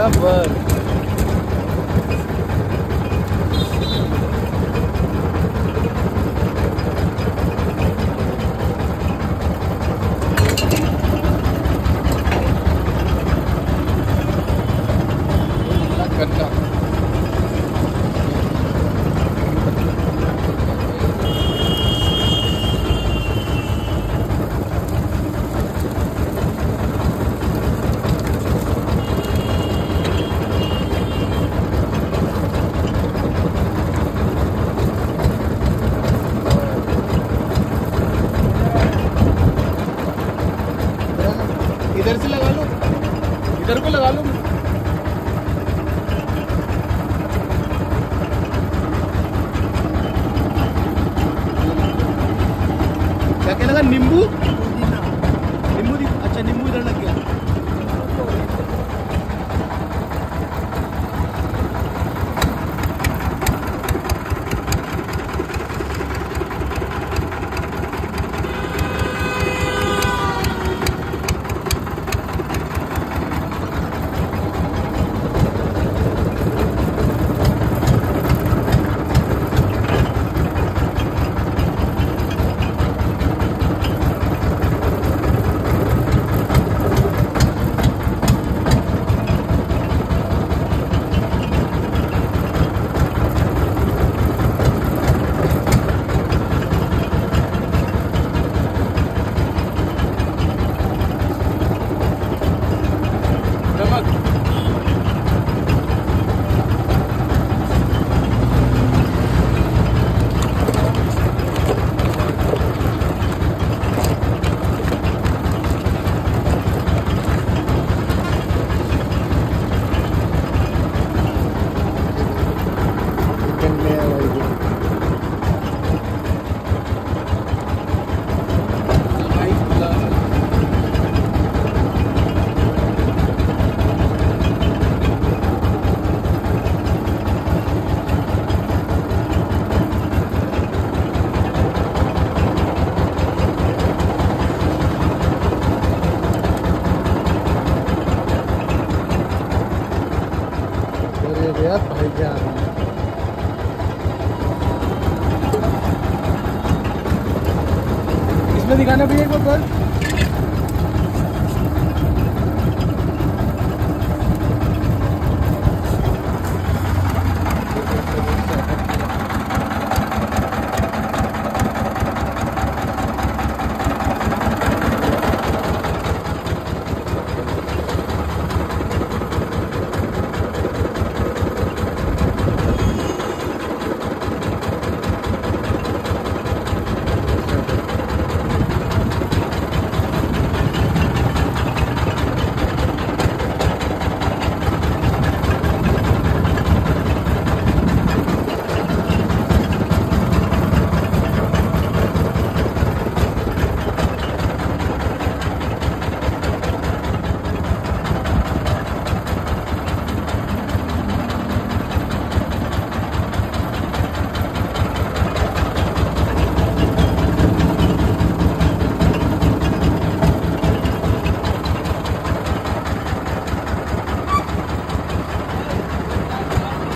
Jawohl. इधर से लगा लो। इधर को लगा लो। क्या कहना था नींबू? नींबू अच्छा नींबू इधर लग गया। भैया हूँ। इसमें दिखाना भैया एक बार